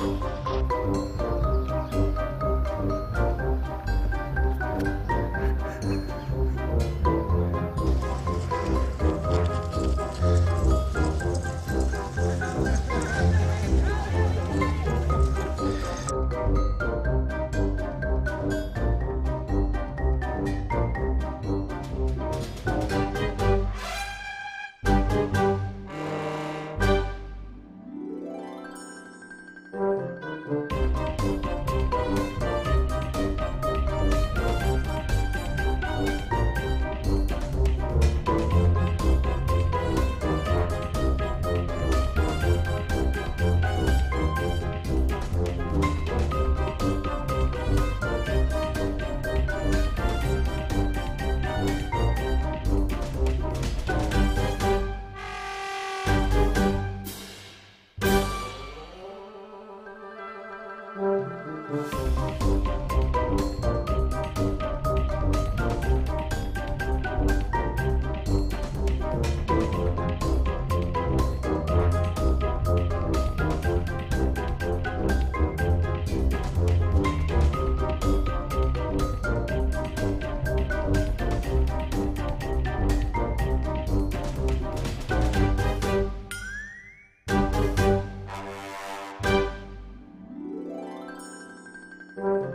Bye. Música Música Música